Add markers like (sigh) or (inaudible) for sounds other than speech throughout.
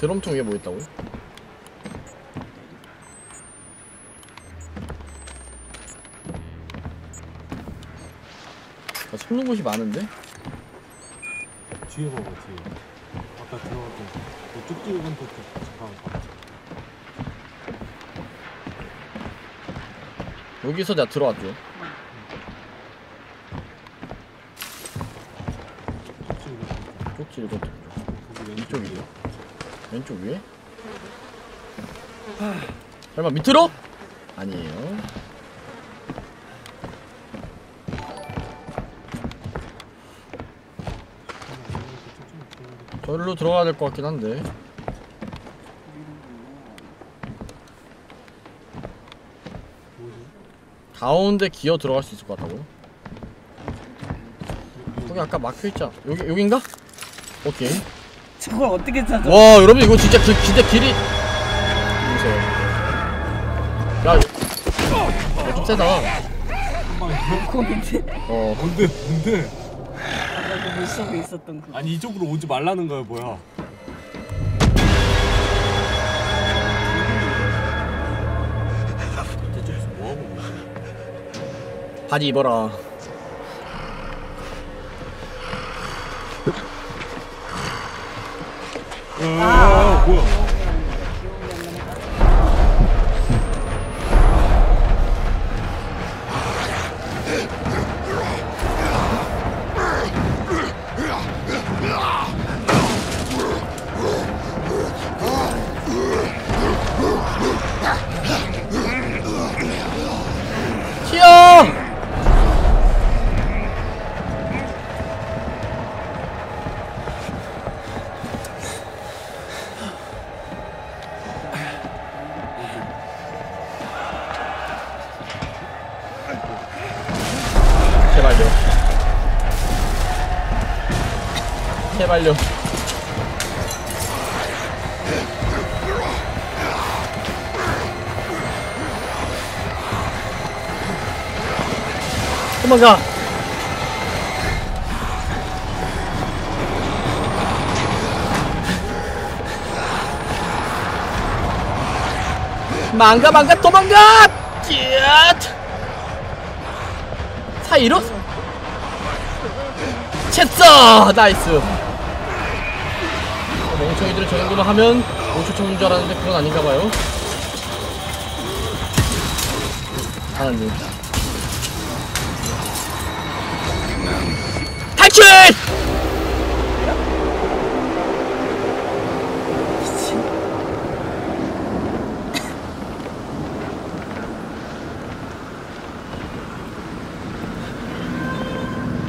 드럼통 위에 뭐 있다고? 나 숨는 곳이 많은데? 뒤에 봐봐 뒤에 아까 들어갔던 그 뚝뚝한 뚝뚝 잠깐만 봐 여기서 내가 들어왔죠 쪽지 이거 거기 왼쪽 이쪽이요? 왼쪽 위에? 설마 밑으로? 아니에요 저리로 들어가야 될 것 같긴 한데 가운데 기어 들어갈 수 있을 것 같다고요? 여기 아까 막혀있잖아 여기, 여긴가? 오케이. 저걸 어떻게 찾아? 와 여러분 이거 진짜 그 진짜 길이. 무서워 야 이거 좀 세다. 어. 뭔데 뭔데? 아까 그 물속에 있었던 그. 아니 이쪽으로 오지 말라는 거야 뭐야 저쪽에서 뭐하고 있는 거야? 바지 입어라 아. 뭐야 제발요 도망가. 망가 망가 도망가! 쯧! 사이로. 챘어! 나이스 어, 멍청이들을 저 정도로 하면 5초 총인 줄 알았는데 그건 아닌가 봐요. 하나님 탈출!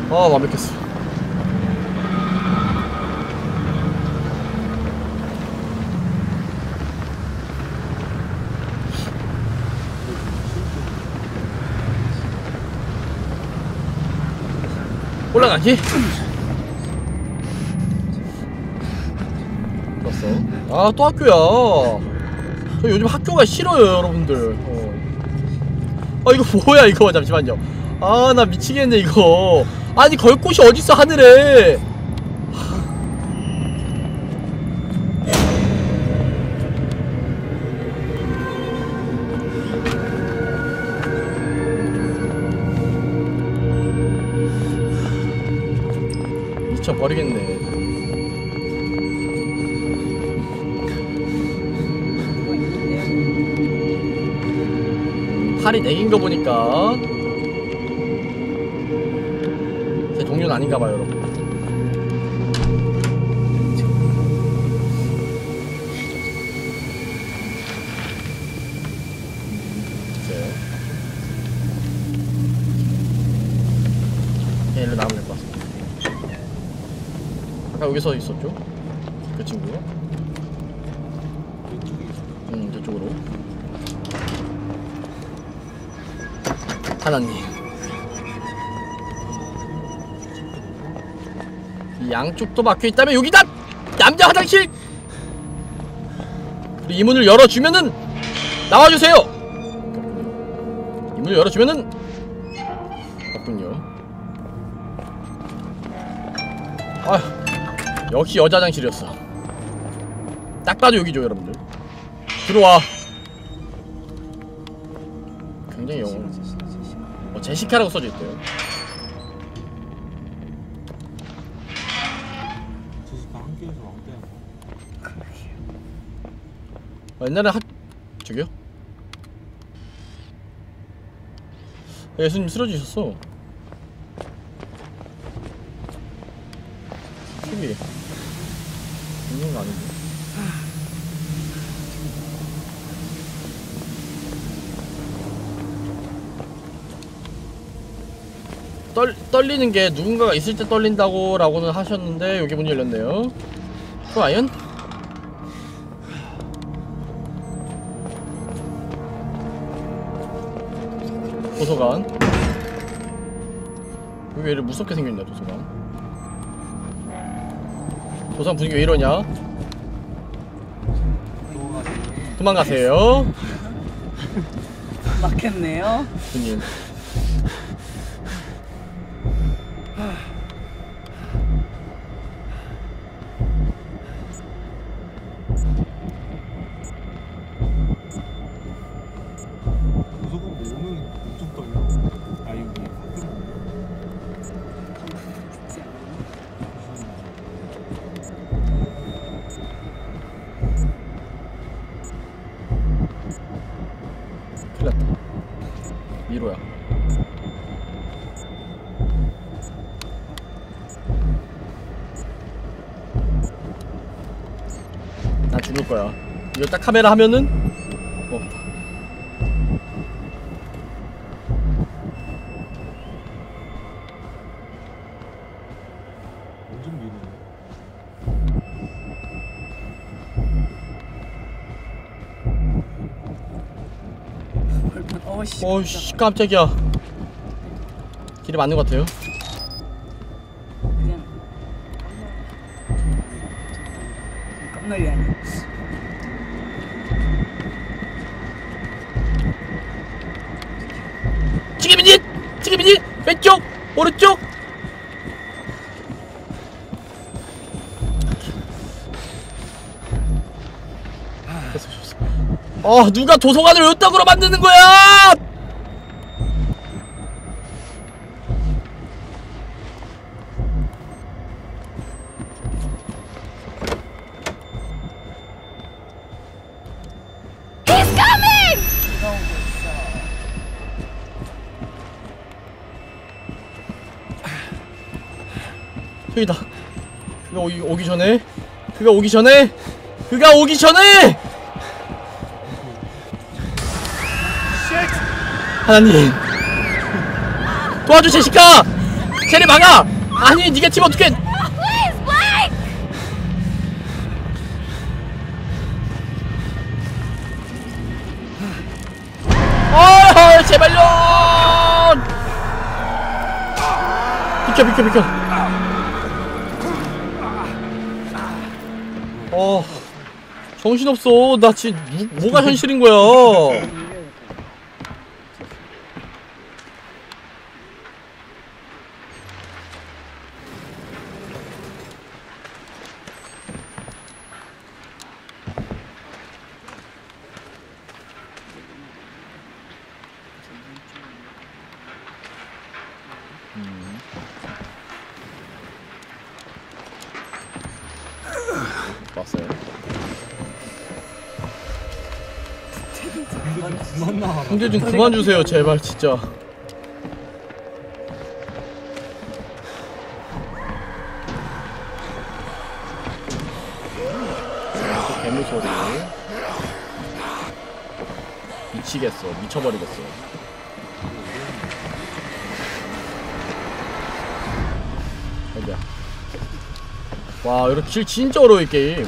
아 완벽했어 올라가기 좋았어 아 또 학교야. 저 요즘 학교가 싫어요 여러분들. 어. 아 이거 뭐야 이거. 잠시만요. 아 나 미치겠네 이거. 아니 걸 곳이 어딨어 하늘에 팔이 네개인 거 보니까. 제 여러분. 일로 나오면 될것 같습니다. 아까 여기서 있었죠? 그 친구가? 왼쪽에 있어 음 저쪽으로 하나님 이 양쪽도 막혀있다면 여기다! 남자 화장실! 그리고 이 문을 열어주면은 나와주세요! 이 문을 열어주면은 없군요. 아휴, 역시 여자 화장실이었어. 딱 봐도 여기죠, 여러분들. 들어와. 어, 제시카라고 써져 있대요. 그러게요 어, 옛날에 학 저기요? 예수님 쓰러지셨어. TV. 있는 거 아닌데? 떨, 떨리는 게 누군가가 있을 때 떨린다고 라고는 하셨는데 여기 문이 열렸네요. 과연? 도서관. 여기 왜 이렇게 무섭게 생겼냐 도서관. 도서관 분위기 왜 이러냐? 도망가세요. 막혔네요. 분님 딱 카메라 하면은 어. 완전 미네. 얼마나 어씨 어이씨 깜짝이야. 길이 맞는 것 같아요. 그냥 깜놀이 아니야 왼쪽 오른쪽. 됐어 아 누가 도서관을 요따구로 만드는 거야 저기다. 그가 오기, 오기 전에. 그가 오기 전에. 그가 오기 전에! 하나님. 도와줘 제시카 쟤를 막아! 아니 니가 팀 어떻게 아 제발요! 비켜 비켜 비켜 정신없어. 나 지금 무- 뭐가 현실인 거야 왔어요 근데 좀 그만 주세요 제발 진짜. 또 괴물 소리. 미치겠어. 미쳐버리겠어. 와 이렇게 질 진짜 어려워 이 게임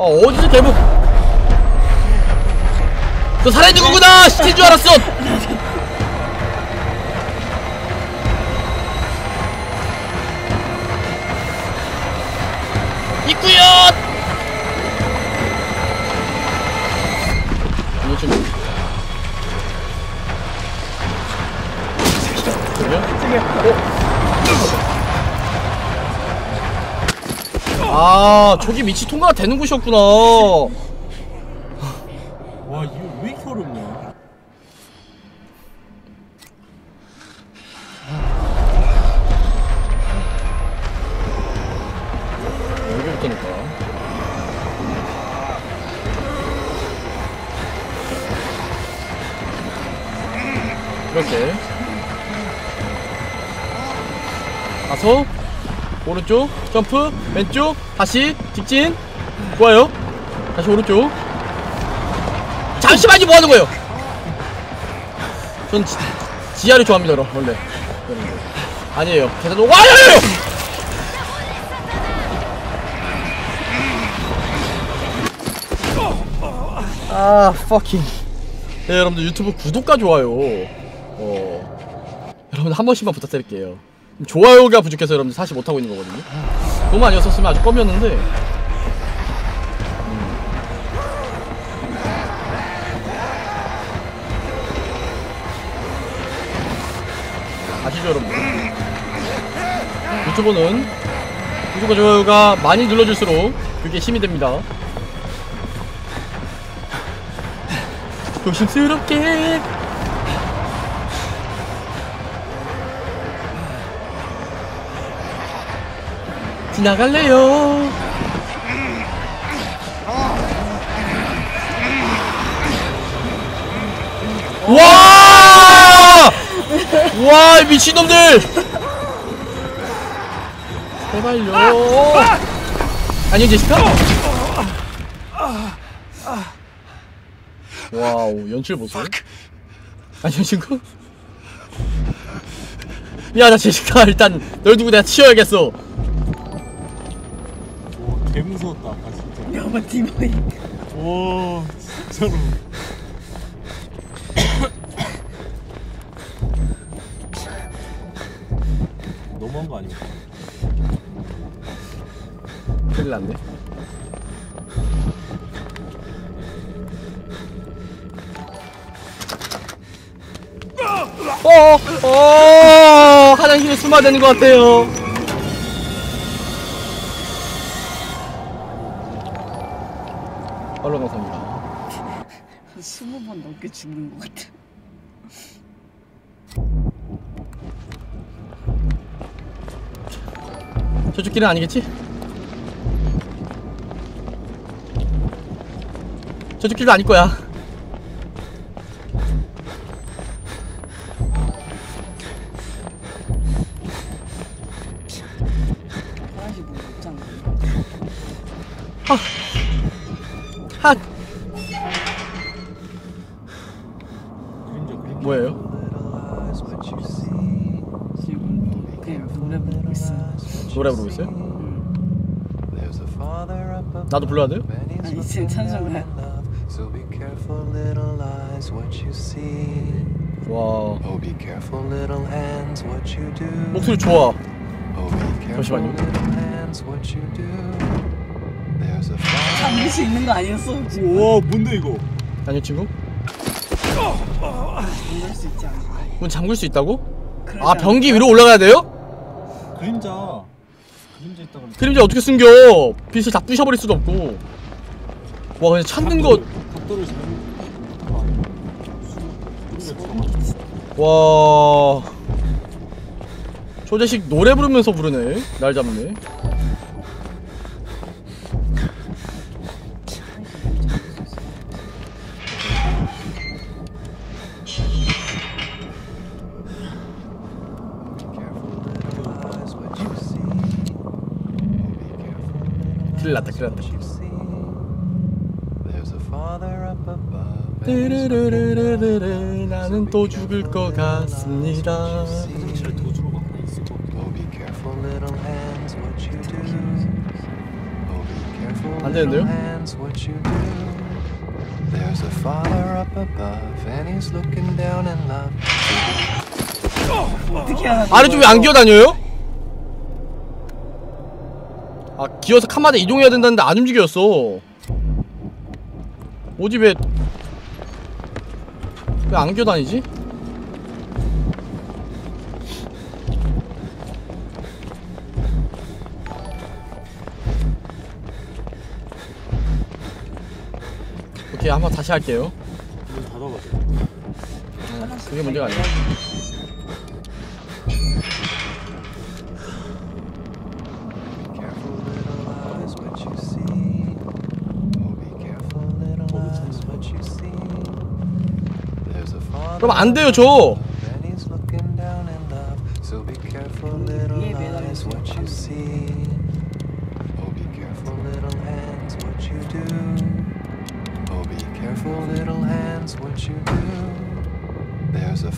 아 어디서 대목 너 살아있는 거구나! 시체인 줄 알았어 저기 미치 통과가 되는 곳이었구나. 와 이거 왜 이렇게 어렵냐? 여기부터니까. 이렇게. 가서 오른쪽 점프 왼쪽 다시 직진 좋아요 다시 오른쪽 잠시만요 뭐하는 거예요 전 지, 지하를 좋아합니다 그럼 원래 아니에요 계단 와요 아, fucking. 네, 여러분들 유튜브 구독과 좋아요. 어. 여러분 한 번씩만 부탁드릴게요. 좋아요가 부족해서 여러분들 사실 못하고 있는 거거든요. 너무 아니었었으면 아주 껌이었는데. 음. 아시죠, 여러분? 유튜브는 구독과 좋아요가 많이 눌러질수록 그게 힘이 됩니다. 조심스럽게 나갈래요 와! 와, 이 미친놈들! 제발요. 안녕, 제시카? wow 연출 보세요 안녕 친구 미안하다 제시카 일단 널 두고 내가 치워야겠어 와 개 무서웠다 아까 진짜. 여보 디모이. 와 진짜로. 너무한 거 아닙니까? 큰일 났네 어, 어, 화장실에 숨어야 것 같아요. 죽는 것 같아. 저쪽 길은 아니겠지? 저쪽 길도 아닐 거야. 노래 부르고 있어요? 응. 나도 불러야 돼요? 아니 지금 찬송가. So be careful, little eyes, what you see. 와, Oh, be careful, little hands, what you do. 목소리 좋아. Oh, 잠시만요. 잠길 수 있는 거 아니었어 지금? 와 뭔데 이거? 안녕 친구? 잠글 수 있지 않아? 문 잠글 수 있다고? 아? 변기 위로 올라가야 돼요? 그림자. 그림자 있다 그랬 그림자 어떻게 숨겨? 빛을 다 부셔버릴 수도 없고. 와, 근데 찾는 거, 각도를. 와. 저 자식 노래 부르면서 부르네 날 잡네 큰일 났다 큰일 났다 up above. and he's 르르르르르르 나는 또 죽을 것 같습니다 화장실에 도주로가 하나 있을 것 같아. Oh, be careful, little hands, what you do. Oh, be careful, 안 little 되는데요? hands, what you do. There's a father up above, and he's looking down in love. 어떻게 하나? 아래쪽 왜안 기어다녀요? 아 기어서 칸마다 이동해야 된다는데 안 움직였어 오지 왜... 왜 안 기어다니지? 오케이 한번 다시 할게요 문 닫아가지고. 그게 문제가 아니야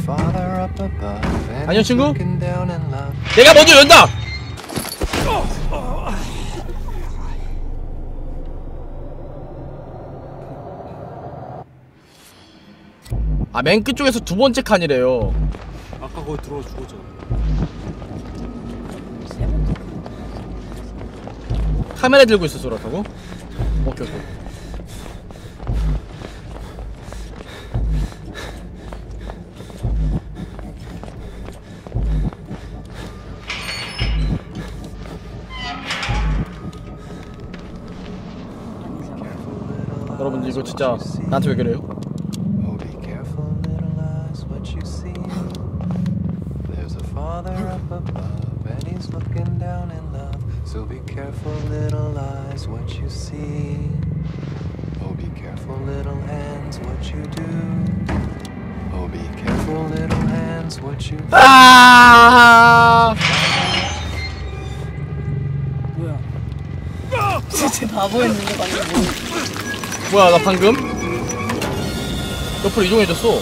Father up above and 안녕, 친구. 내가 먼저 연다! 아, 맨 끝쪽에서 두 번째 칸이래요. 아까 거기 들어가 죽었잖아. 카메라 들고 있어서 그렇다고? 오케이, 오케이. 여러분들 이거 진짜 나한테 왜 그래요? What you see. Oh, be careful, little hands, what you do. Oh, be careful, little hands, what you do. 아! 뭐야? 진짜 바보였는데 방금 뭐? 뭐야, 나 방금? 옆으로 이동해줬어.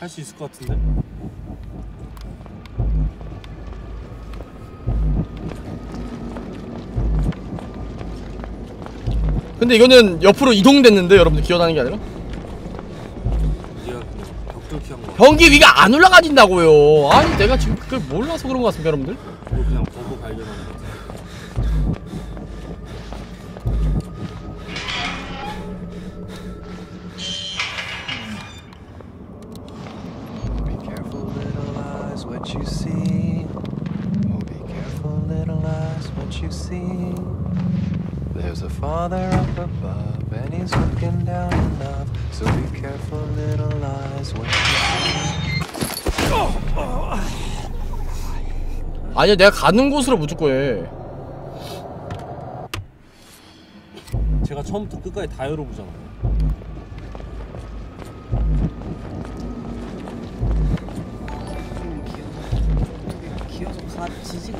할 수 있을 것 같은데? 근데 이거는 옆으로 이동됐는데, 여러분들 기어다니는 게 아니라? 변기 위가 안 올라가진다고요. 아니 내가 지금 그걸 몰라서 그런 것 같습니다, 여러분들. 그냥 버그 발견한 거 Oh. There's a father up above, and he's looking down in love. So be careful, little eyes, what you. 아니야 내가 가는 곳으로 무조건 해. 제가 처음부터 끝까지 다 열어보잖아. 좀 기어서 어떻게 기어서 가 지지가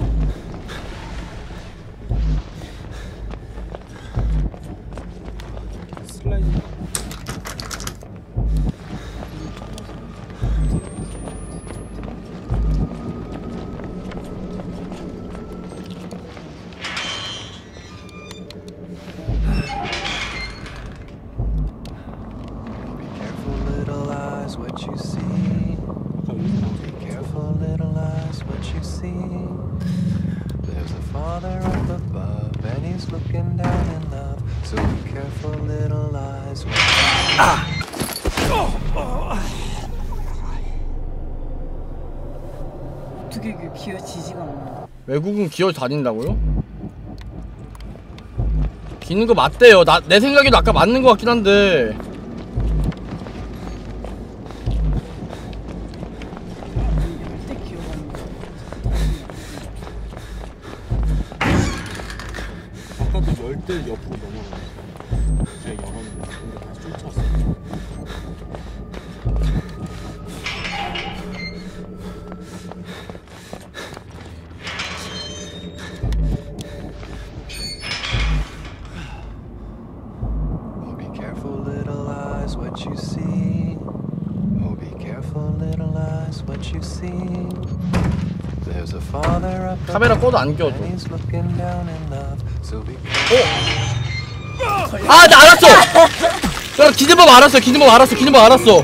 외국은 기어 다닌다고요? 기는 거 맞대요. 나, 내 생각에도 아까 맞는 것 같긴 한데. 카메라 꺼도 안 껴줘. careful. 아, 나 알았어! 야, 기준법 알았어, 기준법 알았어, 기준법 알았어.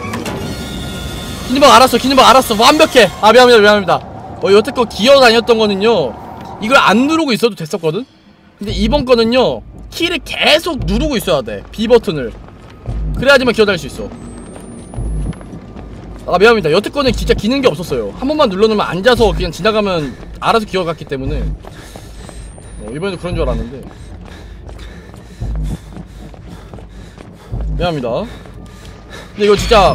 기준법 알았어, 기준법 알았어. 완벽해. 아, 미안합니다, 미안합니다. 어, 여태껏 기어 다녔던 거는요, 이걸 안 누르고 있어도 됐었거든? 근데 이번 거는요, 키를 계속 누르고 있어야 돼. B 버튼을. 그래야지만 기어 다닐 수 있어. 아, 미안합니다. 여태껏은 진짜 기는 게 없었어요. 한 번만 눌러놓으면 앉아서 그냥 지나가면 알아서 기어갔기 때문에. 어, 이번에도 그런 줄 알았는데. 미안합니다. 근데 이거 진짜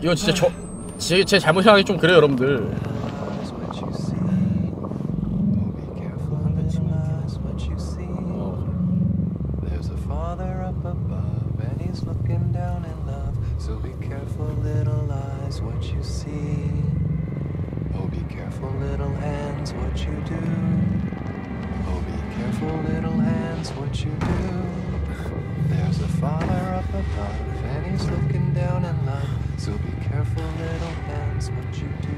이건 진짜 저 제, 제 잘못이라기 좀 그래요 여러분들. Oh. 어. So be careful, little eyes, what you see. Oh, be careful, little hands, what you do. Oh, be careful, little hands, what you do. There's a father up above, and he's looking down in love. So be careful, little hands, what you do.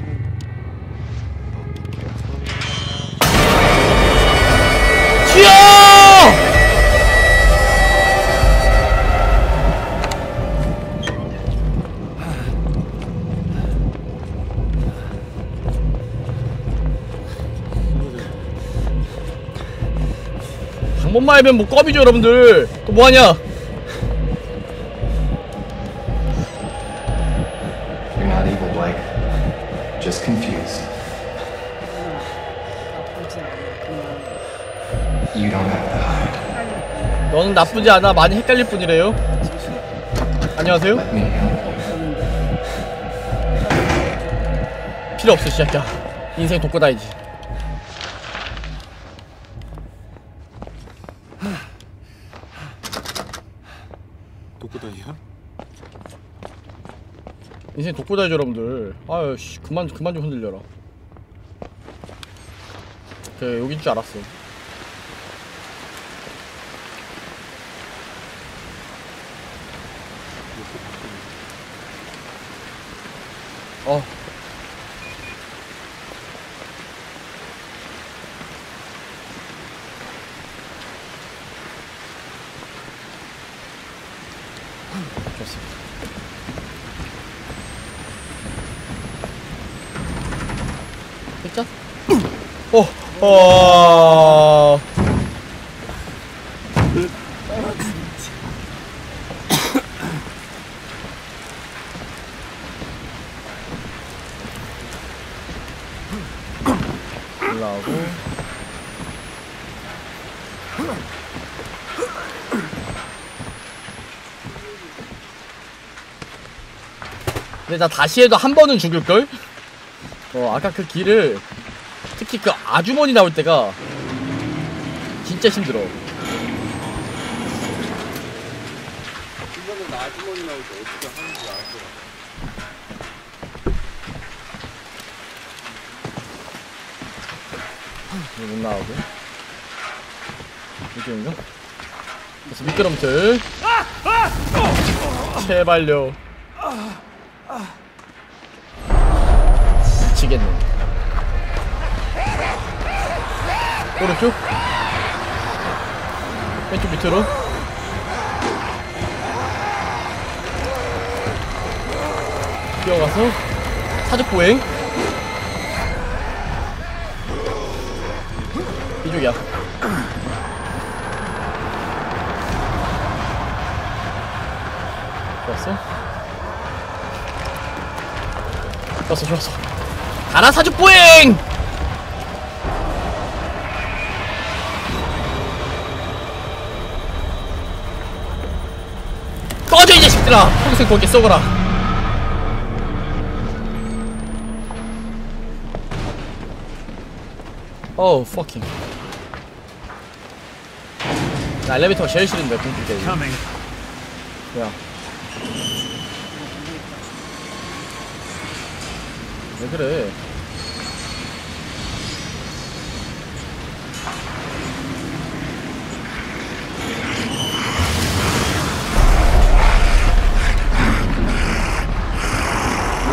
하면 뭐 껌이죠 여러분들 또 뭐하냐. Just confused. You don't have to hide. 너는 나쁘지 않아 많이 헷갈릴 뿐이래요 안녕하세요. 필요 없어 시작이야 인생 돕고 다니지 독고다이야? 인생 다니죠 여러분들. 아유 씨 그만 그만 좀 흔들려라. 그래 여긴 줄 알았어 어 좋습니다 됐죠? 어, 어. 올라오고. 근데 나 다시 해도 한 번은 죽을걸? 어, 아까 그 길을 특히 그 아주머니 나올 때가 진짜 힘들어. 이거는 나 아주머니 나올 때 어떻게 하는지 알았어. 이거 못 나오고. 이쪽인가? 그래서 미끄럼틀. 제발요. 오른쪽. 왼쪽 밑으로. 뛰어가서 사족보행. 이쪽이야. 좋았어. 좋았어, 좋았어. 가라 사주보행! 얘들아 평생 거기 썩어라. 어우 퍼킹 나 엘리베이터 제일 싫은데 공포 때. 야왜 그래?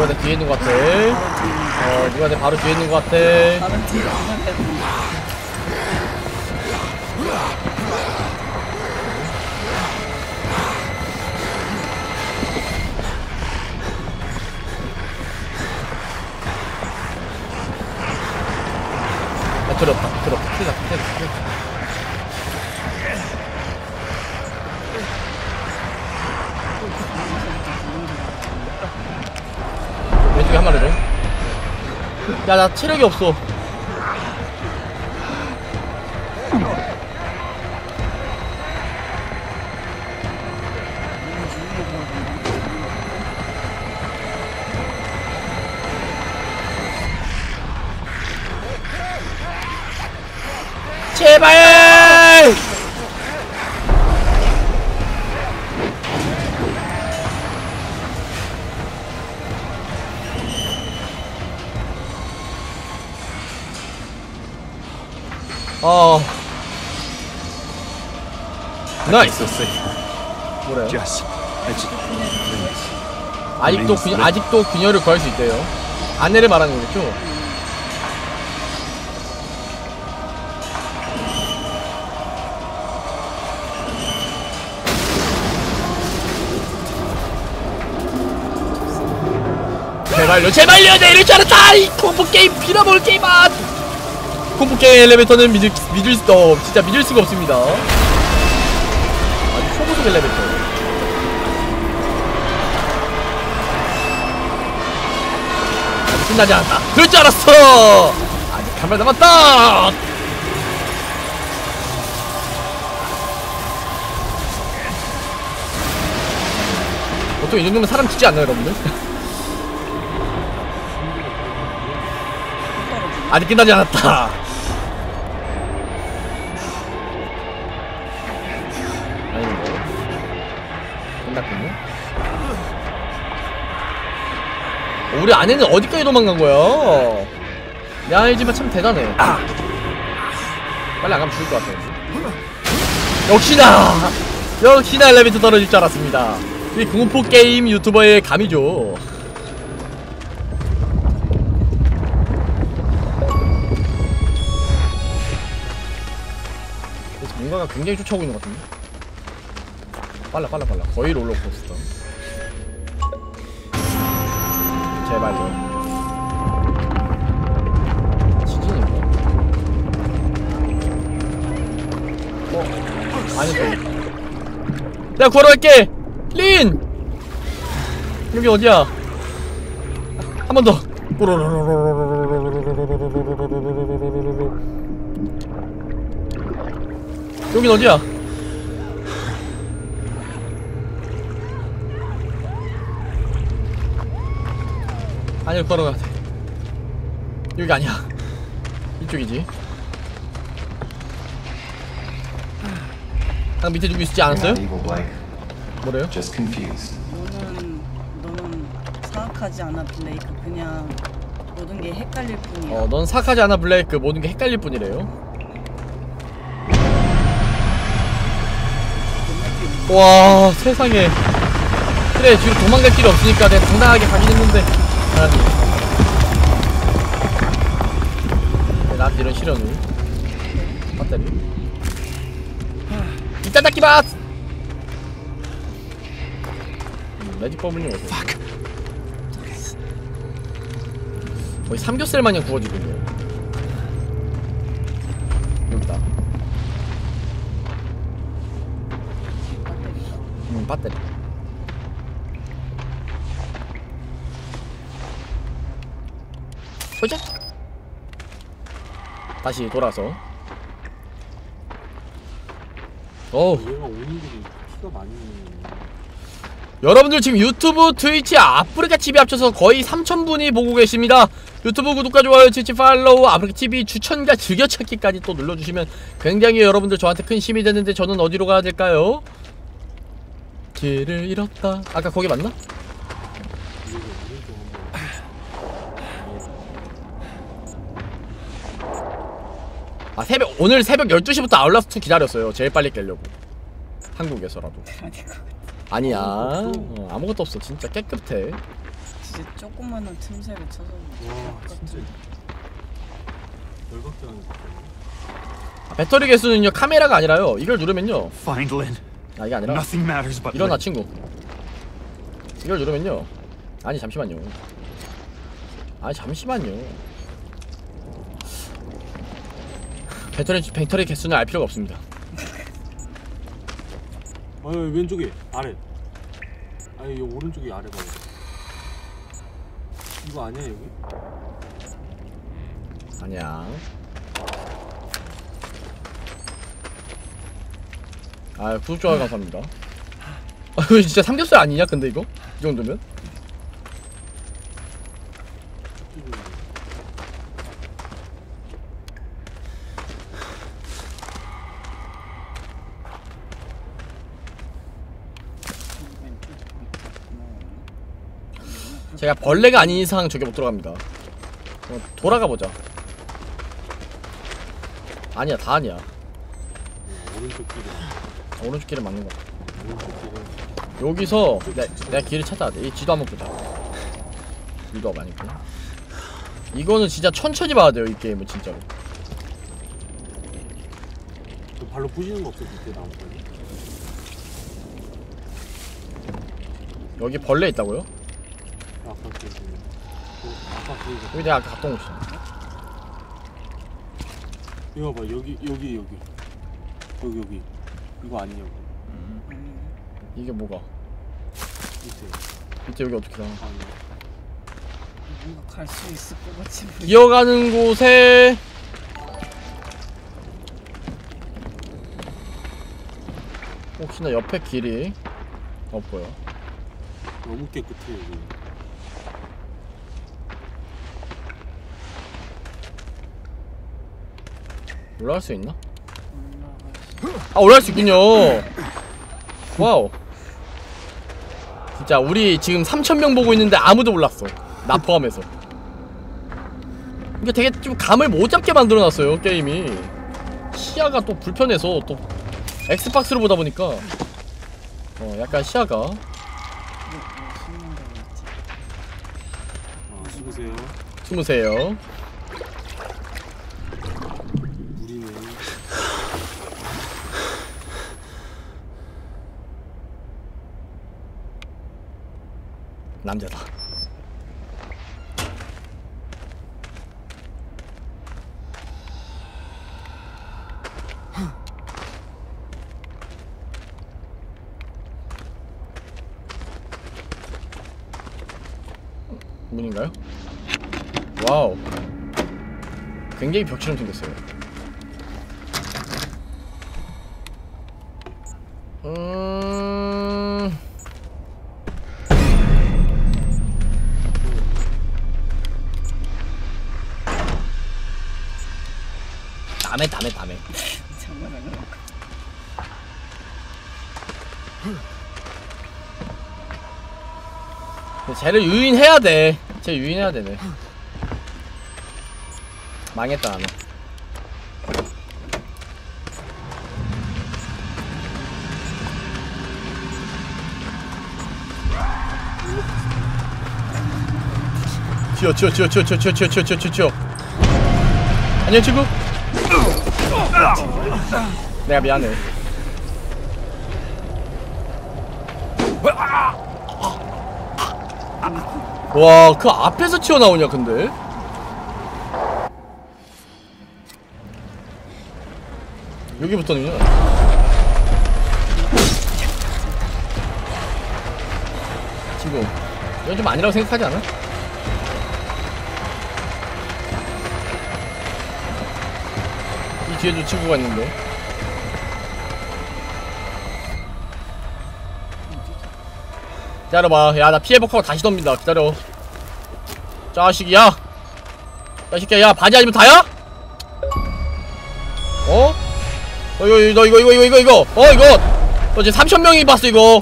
내 뒤에 있는 것 같아? 어내 바로 뒤에 있는 것 같아? 아 들었다 들었다. 큰일 났다 큰일 났다 왼쪽에 한 마리 좀. 야, 나 체력이 없어. nice. 뭐래요? 아직도 그녀, 아직도 그녀를 구할 수 있대요. 아내를 말하는 거겠죠? 제발요, 제발요, 내 이럴 줄 알았다! 이 공포 게임 빌어먹을 게임아! 공포 게임 엘리베이터는 믿을, 믿을 수, 어, 진짜 믿을 수가 없습니다. 아주 초고속 엘리베이터. 아직 끝나지 않았다. 그럴 줄 알았어! 아직 한발 남았다! 보통 이 정도면 사람 죽지 않나요, 여러분들? (laughs) 아직 끝나지 않았다. 우리 아내는 어디까지 도망간 거야? 내 아내지만 참 대단해. 아! 빨리 안 가면 죽을 것 같아. 역시나! 역시나 엘리베이터 떨어질 줄 알았습니다. 이 공포 게임 유튜버의 감이죠. 뭔가가 굉장히 쫓아오고 있는 것 같은데? 빨라 빨라 빨라 거의 롤러코스터 제발요? 아니 또 내가 구하러 갈게! 린! 여기 어디야? 한 번 더! 여긴 어디야? 아니 여기 걸어가야 돼 여기 아니야 이쪽이지 아 밑에 누구 있지 않았어요? 뭐래요? Just confused. 너는 너는 사악하지 않아 블레이크 그냥 모든 게 헷갈릴 뿐이야. 어, 넌 사악하지 않아 블레이크 모든 게 헷갈릴 뿐이래요. 와 세상에 그래 지금 도망갈 길이 없으니까 내가 당당하게 가긴 했는데 나한테 이런 시련을. 배터리. 이따 닦기 봐 음, 매직 버블링 어디 거의 삼겹살 마냥 구워지고 있네요 다시 돌아서 어우 여러분들 지금 유튜브, 트위치, 아프리카 TV 합쳐서 거의 3,000분이 보고 계십니다. 유튜브 구독과 좋아요, 트위치 팔로우, 아프리카 TV 추천과 즐겨찾기까지 또 눌러주시면 굉장히 여러분들 저한테 큰 힘이 되는데 저는 어디로 가야 될까요? 길을 잃었다. 아까 거기 맞나? 아 새벽 오늘 새벽 12시부터 아울라스트 기다렸어요. 제일 빨리 깨려고. 한국에서라도. 아니야. 아무것도 어, 아무것도 없어. 진짜 깨끗해. 진짜 조그마한 틈새를 쳐서 와 진짜 열받게 하는 거 아, 배터리 개수는요 카메라가 아니라요. 이걸 누르면요. Find Lynn. 아 이게 아니라 Nothing matters but 일어나. 친구. 이걸 누르면요. 아니 잠시만요. 아니 잠시만요. 배터리 배터리 개수는 알 필요가 없습니다. 아 여기 왼쪽에 아래 아니 오른쪽에 아래 봐요 이거 아니야 여기? 아니야. 아 구독 좋아요 감사합니다. 아 이거 진짜 삼겹살 아니냐 근데 이거 이 정도면? 제가 벌레가 아닌 이상 저기 못 들어갑니다. 어, 돌아가 보자. 아니야 다 아니야. 오른쪽 길에 아, 오른쪽 길을 맞는 거. 같아. 오른쪽 길에 여기서 내, 내가 길을 찾아야 돼. 이 지도 한번 보자. 지도가 많이 있구나. 이거는 진짜 천천히 봐야 돼요 이 게임은 진짜로. 그 발로 부시는 거 없어 밑에 나무 빨리 여기 벌레 있다고요? 아까 그 그, 아까 그 여기 내가 아까 갔던 곳이야. 이거 봐 여기 여기 여기 여기 여기 이거 아니냐고 이게 뭐가? 밑에 밑에 여기 어떻게 가? 아니야 뭔가 갈 수 있을 것 같지 뭐. 기어가는 곳에 혹시나 옆에 길이 없고요. 너무 깨끗해 여기 올라갈 수 있나? 아 올라갈 수 있군요. 와우. 진짜 우리 지금 3,000명 보고 있는데 아무도 몰랐어. 나 포함해서. 이게 되게 좀 감을 못 잡게 만들어놨어요 게임이. 시야가 또 불편해서 또 엑스박스로 보다 보니까 어 약간 시야가 아 수고세요 숨으세요. 물이네 남자다. 문인가요? 와우. 굉장히 벽처럼 생겼어요. 쟤를 유인해야 돼. 쟤 유인해야 되네. 망했다 나는. 튀어 튀어 튀어 튀어 튀어 튀어 튀어 튀어 튀어 튀어 튀어 안녕 친구 내가 미안해 와 그 앞에서 튀어나오냐 근데? 여기부터는요? 친구 이건 좀 아니라고 생각하지 않아? 이 뒤에도 친구가 있는데 기다려봐. 야 나 피해복하고 다시 덤빈다. 기다려. 자식이야. 자식이야. 야 바지 아니면 다야? 어? 어 이거 이거 이거 이거 이거 이거 어 이거. 너 지금 3천명이 봤어 이거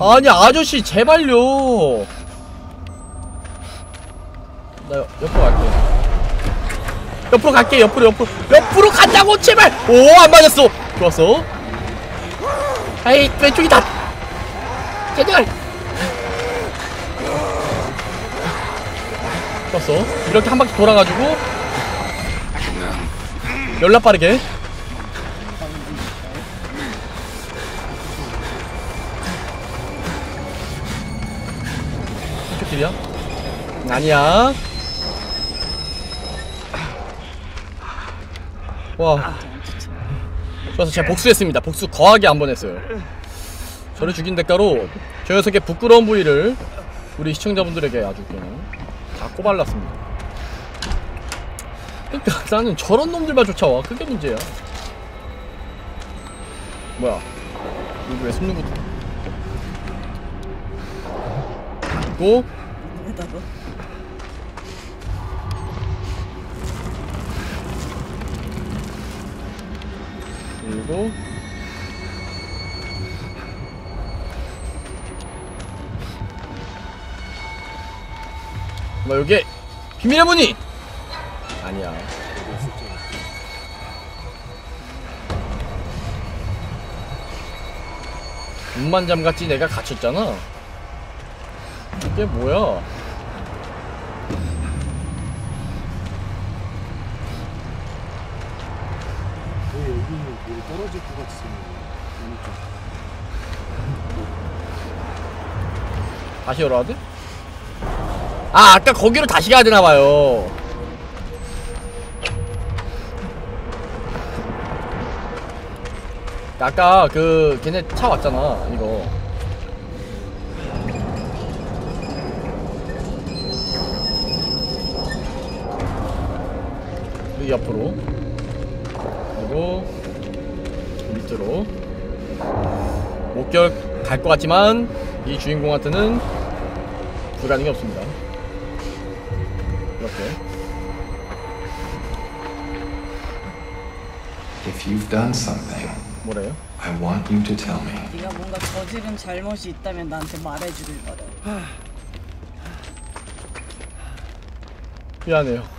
아니 아저씨 제발요. 나 여- 옆으로 갈게. 옆으로 갈게 옆으로 옆으로. 옆으로 간다고 제발! 오 안 맞았어. 좋았어. 아이 왼쪽이다. 제발. 좋았어. 이렇게 한 바퀴 돌아가지고. 연락 빠르게 아니야. 와. 좋아서 제가 복수했습니다. 복수 거하게 한번 했어요. 저를 죽인 대가로 저 녀석의 부끄러운 부위를 우리 시청자분들에게 아주 그냥 다 꼬발랐습니다. 그러니까 나는 저런 놈들만 쫓아와. 그게 문제야. 뭐야? 여기 왜 숨는 것도 있고 그리고 뭐 여기 비밀의 문이! 아니야. 문만 잠갔지 내가 갇혔잖아. 이게 뭐야 왜 여기는 돌이 떨어질 것 생겼네 오른쪽 다시 열어야 돼? 아 아까 거기로 다시 가야 되나봐요. 아까 그 걔네 차 왔잖아 이거. 여기 옆으로. 그리고 밑으로 목격 갈것 같지만 이 주인공한테는 불가능이 없습니다. 이렇게 If you've done something, 뭐래요? I want you to tell me. 네가 뭔가 저지른 잘못이 있다면 나한테 말해주길 바래. 미안해요.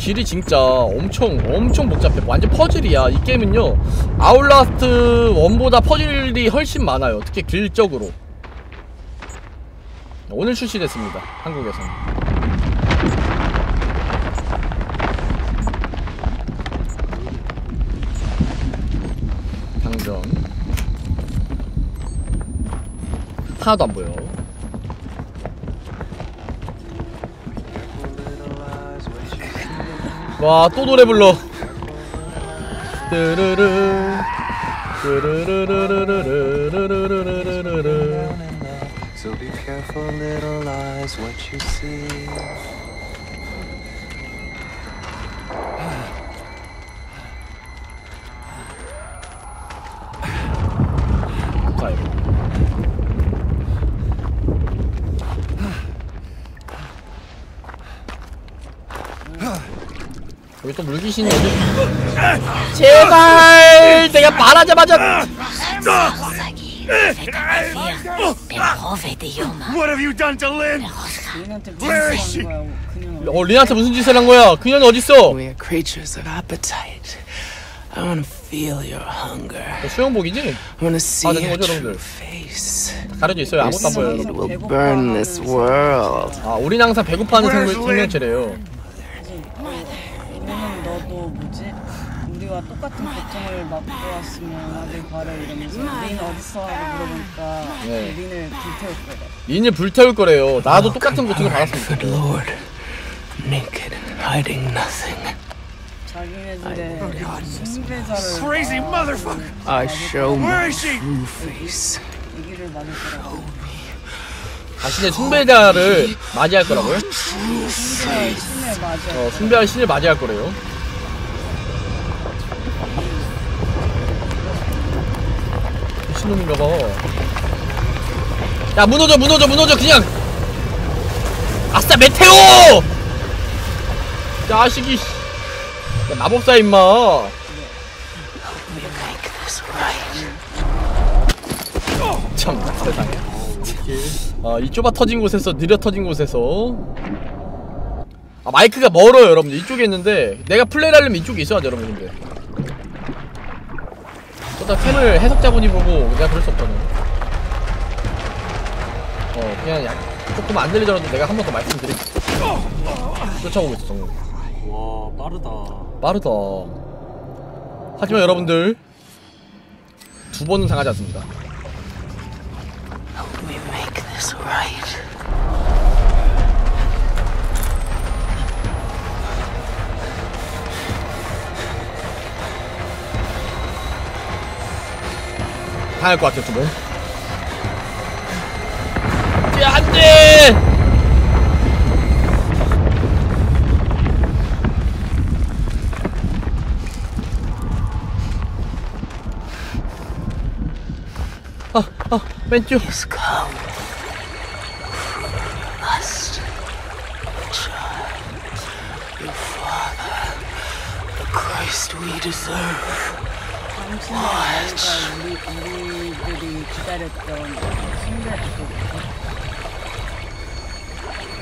길이 진짜 엄청 엄청 복잡해. 완전 퍼즐이야. 이 게임은요. 아울라스트 1보다 퍼즐이 훨씬 많아요. 특히 길적으로. 오늘 출시됐습니다. 한국에서는. 당전 하나도 안 보여 와 또 노래 불러. 뜨르르 뜨르르르 르르르르르르르르 또 물귀신이 어디 제발 내가 말하자마자 어 리나한테 무슨 짓을 한 거야 그녀는 어딨어 We're creatures of appetite. I want to feel your hunger. 너 수영복이지? I want to see 아, 나 your true face. 가려져 있어요 아무것도 안 보여요 seed 여러분 will burn this world. 아 우린 항상 배고파하는 생명, 생명체래요 똑같은 고통을 맛보았으면 아들 바래 이러면서 린 어딨어 하고 물어보니까 네. 린을 불태울 거래 린을 불태울 거래요. 나도 똑같은 고통을 받았으면 Good 좋겠어. Lord. Naked, hiding nothing. 자기네들의 숭배자를 Crazy motherfucker! I show Where my is she? true face. 얘기를 자신의 숭배자를 맞이할 거라고요? 어, 숭배할 신을 맞이할 거래요. 놈인가 봐. 야, 무너져, 무너져, 무너져, 그냥! 아싸, 메테오! 자식이, 씨. 야, 마법사, 임마. 참, 세상에. 아, 이 좁아 터진 곳에서, 느려 터진 곳에서. 아, 마이크가 멀어요, 여러분들. 이쪽에 있는데, 내가 플레이를 하려면 이쪽에 있어야죠, 여러분들. 일단 템을 해석자분이 보고 내가 그럴 수 없잖아. 어, 그냥 약, 조금 안 들리더라도 내가 한 번 더 말씀드릴게. 쫓아오고 있어, 정말. 와 빠르다. 빠르다. 하지만 여러분들, 두 번은 당하지 않습니다. We make this right. 당할 것 같아, 두 번. 야, 안 돼! 아, 아, 왼쪽. Is come. Lust. Child. Your father. The Christ we deserve. 당신의 아이가 우리, 우리들이 기다렸던 숭배 그,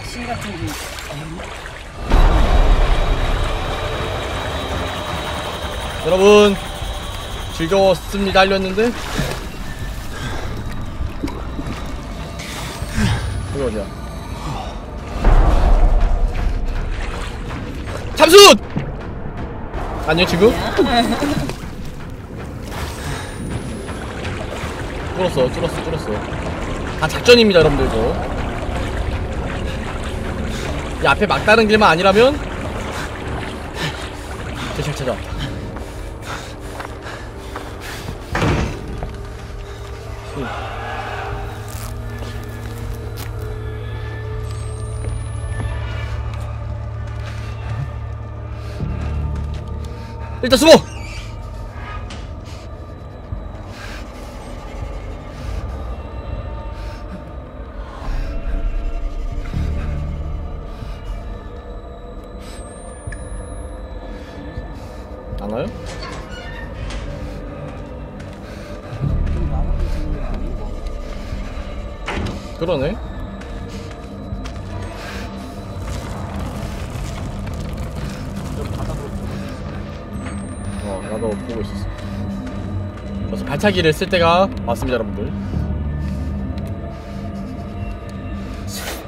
신 같은 게 여러분, 즐거웠습니다. 알렸는데? 여기 어디야? 잠수! 아니요, 지 (laughs) 뚫었어, 뚫었어, 뚫었어. 다 작전입니다, 여러분들, 이거. 이 앞에 막다른 길만 아니라면? 대잘 찾아. 일단 숨어! 그러네. 어, 나도 보고 있었어. 그래서 발차기를 쓸 때가 왔습니다, 여러분들.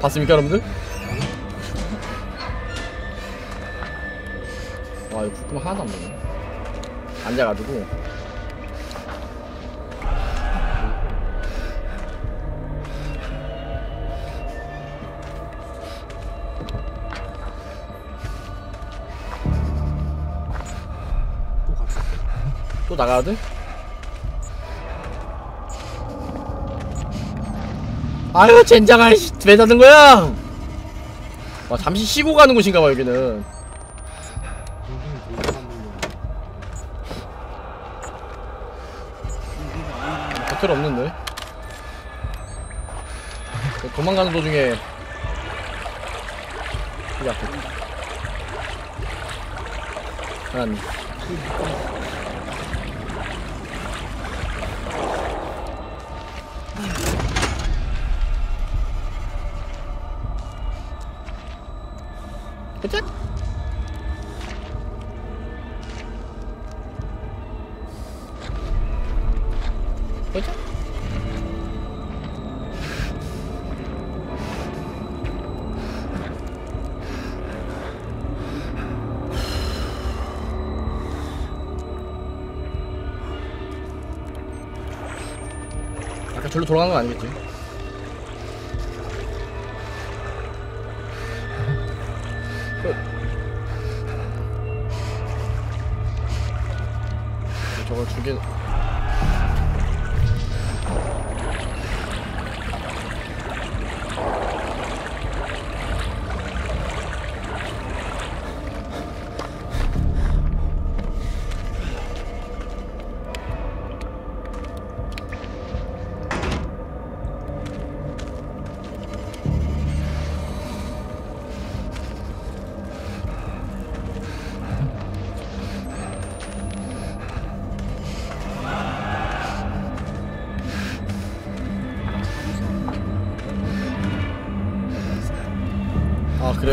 봤습니까, 여러분들? 와, 이거 부품 하나도 안 보네. 앉아가지고. 나가야 돼? 아유 젠장할 씨, 왜 닫은 거야? 와 잠시 쉬고 가는 곳인가 봐 여기는 호텔 없는데 도망가는 도중에 여기 앞에 그쵸? 그쵸? 아까 절로 돌아간 거 아니겠지?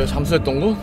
잠수했던 거?